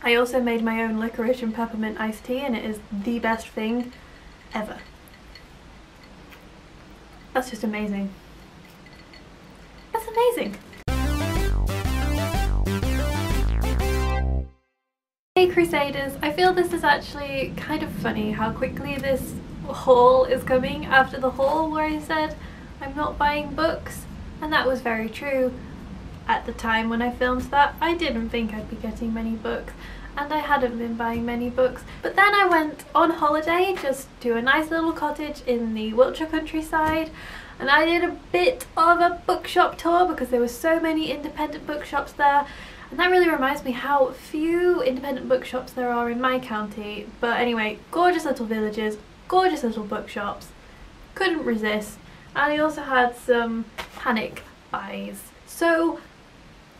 I also made my own licorice and peppermint iced tea and it is the best thing ever. That's just amazing. That's amazing. Hey Crusaders, I feel this is actually kind of funny how quickly this haul is coming after the haul where I said I'm not buying books and that was very true. At the time when I filmed that I didn't think I'd be getting many books and I hadn't been buying many books. But then I went on holiday just to a nice little cottage in the Wiltshire countryside and I did a bit of a bookshop tour because there were so many independent bookshops there. And that really reminds me how few independent bookshops there are in my county. But anyway gorgeous little villages gorgeous little bookshops. Couldn't resist. And I also had some panic buys. So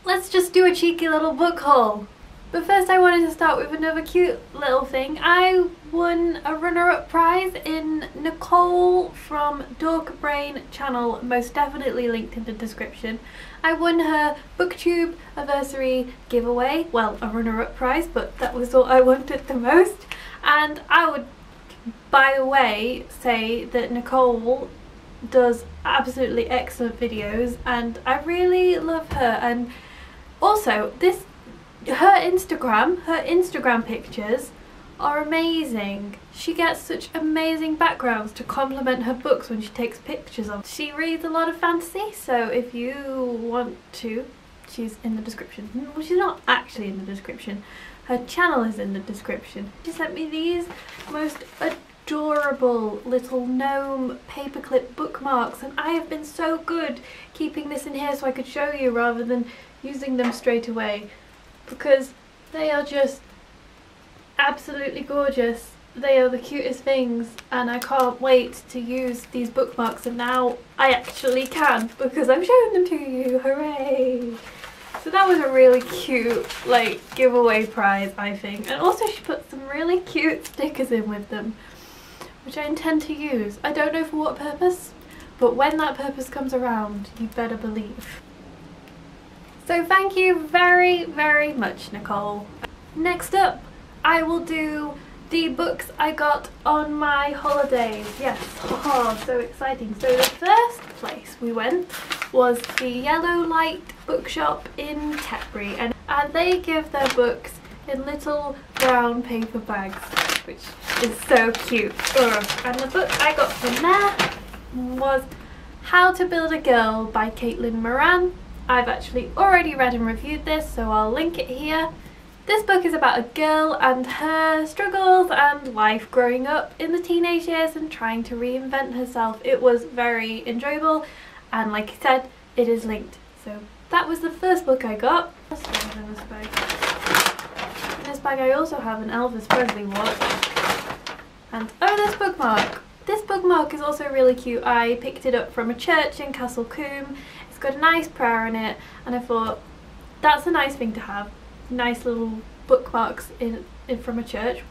let's just do a cheeky little book haul but first I wanted to start with another cute little thing. I won a runner-up prize in Nicole from Dork Brain channel, most definitely linked in the description. I won her booktube anniversary giveaway, well a runner-up prize but that was what I wanted the most and I would by the way say that Nicole does absolutely excellent videos and I really love her and also this her Instagram, her Instagram pictures are amazing. She gets such amazing backgrounds to complement her books when she takes pictures of. She reads a lot of fantasy, so if you want to, she's in the description. Well, she's not actually in the description. Her channel is in the description. She sent me these most adorable little gnome paperclip bookmarks and I have been so good keeping this in here so I could show you rather than using them straight away because they are just absolutely gorgeous. They are the cutest things and I can't wait to use these bookmarks and now I actually can because I'm showing them to you, hooray! So that was a really cute like giveaway prize I think and also she put some really cute stickers in with them which I intend to use. I don't know for what purpose but when that purpose comes around you better believe. So thank you very, very much, Nicole. Next up, I will do the books I got on my holidays. Yes, oh, so exciting. So the first place we went was the Yellow Light bookshop in Tetbury and, and they give their books in little brown paper bags which is so cute. Ugh. And the book I got from there was How to Build a Girl by Caitlin Moran I've actually already read and reviewed this so I'll link it here. This book is about a girl and her struggles and life growing up in the teenage years and trying to reinvent herself. It was very enjoyable and like I said, it is linked. So that was the first book I got. This bag? I also have an Elvis Presley watch. And oh, this bookmark! This bookmark is also really cute. I picked it up from a church in Castle Combe. It's got a nice prayer in it and I thought that's a nice thing to have. Nice little bookmarks in, in from a church.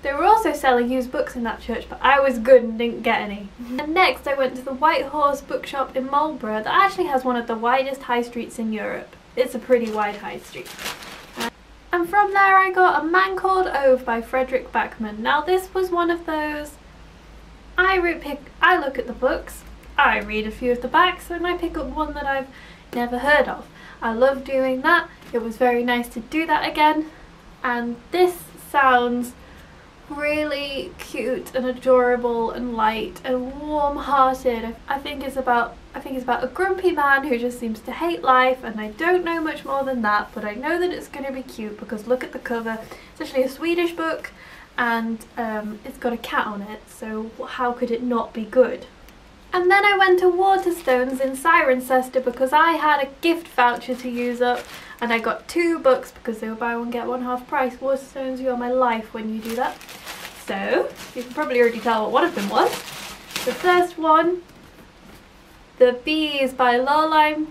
They were also selling used books in that church but I was good and didn't get any. and next I went to the White Horse bookshop in Marlborough that actually has one of the widest high streets in Europe. It's a pretty wide high street. And from there I got A Man Called Ove by Fredrik Backman. Now this was one of those, I, pick, I look at the books I read a few of the backs and I pick up one that I've never heard of. I love doing that. It was very nice to do that again. And this sounds really cute and adorable and light and warm-hearted. I think it's about I think it's about a grumpy man who just seems to hate life and I don't know much more than that but I know that it's going to be cute because look at the cover. It's actually a Swedish book and um, it's got a cat on it so how could it not be good? And then I went to Waterstones in Cirencester because I had a gift voucher to use up and I got two books because they were buy one get one half price. Waterstones, you are my life when you do that. So, you can probably already tell what one of them was. The first one, The Bees by Lawline,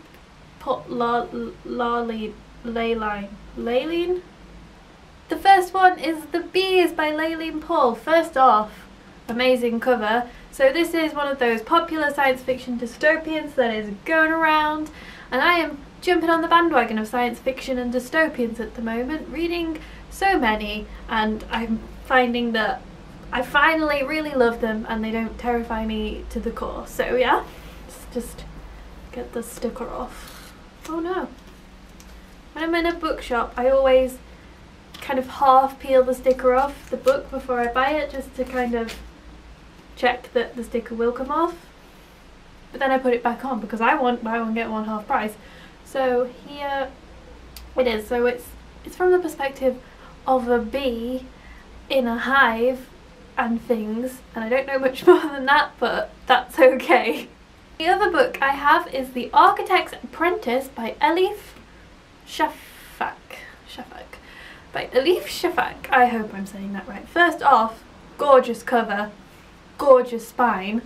Lawline, Layline, Layline? The first one is The Bees by Laline Paull. First off, amazing cover. So this is one of those popular science fiction dystopians that is going around and I am jumping on the bandwagon of science fiction and dystopians at the moment, reading so many, and I'm finding that I finally really love them and they don't terrify me to the core. So yeah, just get the sticker off. Oh no. When I'm in a bookshop, I always kind of half peel the sticker off the book before I buy it just to kind of check that the sticker will come off. But then I put it back on because I want buy one get one half price. So here it is. So it's it's from the perspective of a bee in a hive and things and I don't know much more than that but that's okay. The other book I have is The Architect's Apprentice by Elif Shafak. Shafak. By Elif Shafak. I hope I'm saying that right. First off, gorgeous cover, gorgeous spine,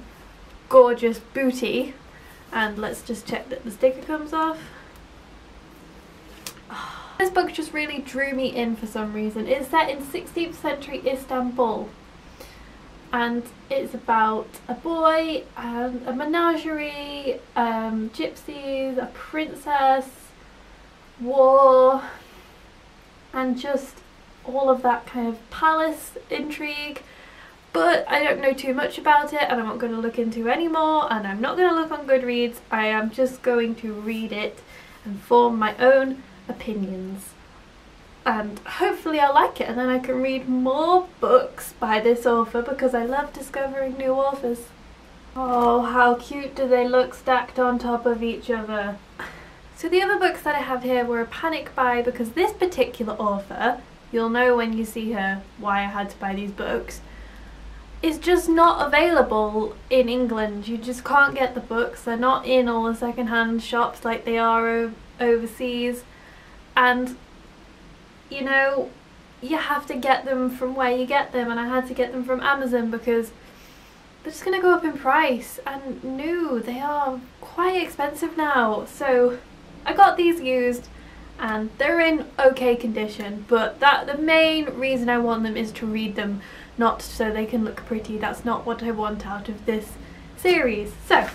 gorgeous booty and let's just check that the sticker comes off. This book just really drew me in for some reason. It's set in 16th century Istanbul and it's about a boy and a menagerie, um, gypsies, a princess, war and just all of that kind of palace intrigue but I don't know too much about it and I'm not going to look into any more and I'm not going to look on Goodreads. I am just going to read it and form my own opinions and hopefully I like it and then I can read more books by this author because I love discovering new authors. Oh, how cute do they look stacked on top of each other. So the other books that I have here were a panic buy because this particular author, you'll know when you see her why I had to buy these books, is just not available in England. You just can't get the books. They're not in all the secondhand shops like they are overseas. And, you know, you have to get them from where you get them. And I had to get them from Amazon because they're just going to go up in price. And no, they are quite expensive now. So I got these used and they're in okay condition. But that the main reason I want them is to read them not so they can look pretty. That's not what I want out of this series. So,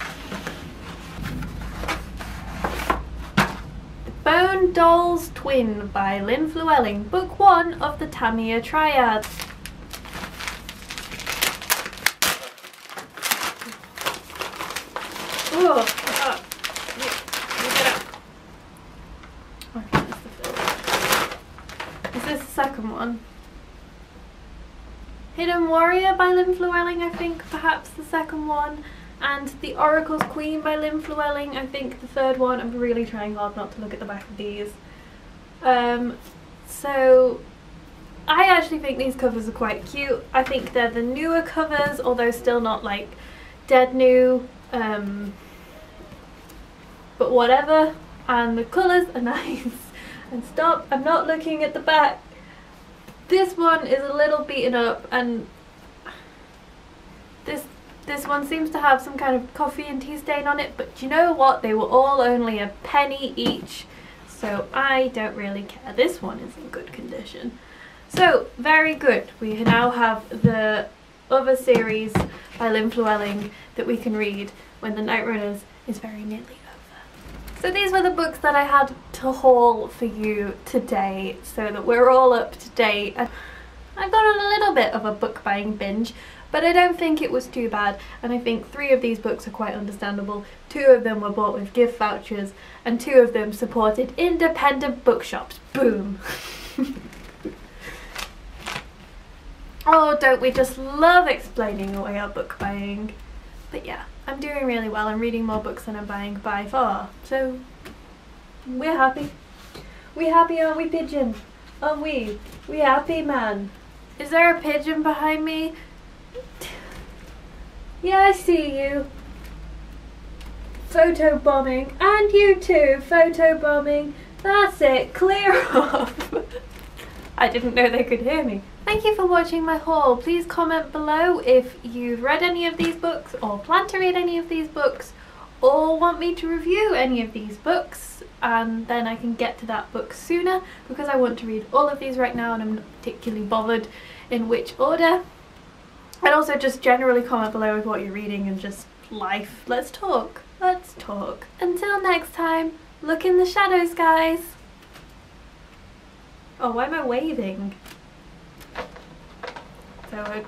Bone Dolls Twin by Lynn Flewelling, book one of the Tamir Triad. Oh, Is this the second one? Hidden Warrior by Lynn Flewelling, I think, perhaps the second one. And The Oracle's Queen by Lynn Flewelling, I think the third one. I'm really trying hard not to look at the back of these. Um, so I actually think these covers are quite cute. I think they're the newer covers, although still not like dead new. Um, but whatever. And the colours are nice. and stop, I'm not looking at the back. This one is a little beaten up and this one seems to have some kind of coffee and tea stain on it but you know what they were all only a penny each so I don't really care. This one is in good condition. So very good. We now have the other series by Lynn Flewelling that we can read when the Nightrunners is very nearly over. so these were the books that I had to haul for you today so that we're all up to date. I've gone on a little bit of a book buying binge but I don't think it was too bad and I think three of these books are quite understandable. Two of them were bought with gift vouchers and two of them supported independent bookshops. Boom! oh, don't we just love explaining away our book buying? But yeah. I'm doing really well. I'm reading more books than I'm buying by far. So we're happy. We happy, aren't we, pigeon? Aren't we? We happy, man. Is there a pigeon behind me? Yeah, I see you. Photo bombing. And you too. Photo bombing. That's it. Clear off. I didn't know they could hear me. Thank you for watching my haul. Please comment below if you've read any of these books or plan to read any of these books or want me to review any of these books and then I can get to that book sooner because I want to read all of these right now and I'm not particularly bothered in which order. And also just generally comment below with what you're reading and just life. Let's talk. Let's talk. Until next time, Look in the shadows, guys. Oh, why am I waving? So